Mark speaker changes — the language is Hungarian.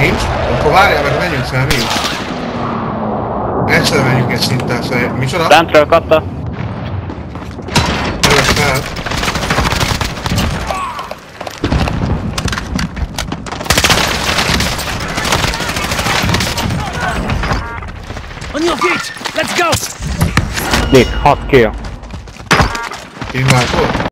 Speaker 1: Nincs? Akkor várjál meg, menjünk fel mi is. Egyszer menjünk egy szinten fel. Micsoda?
Speaker 2: Lentről kapta.
Speaker 1: Jövök fel.
Speaker 3: On your feet! Let's go!
Speaker 2: Nick, 6 kill.
Speaker 1: Inváltól?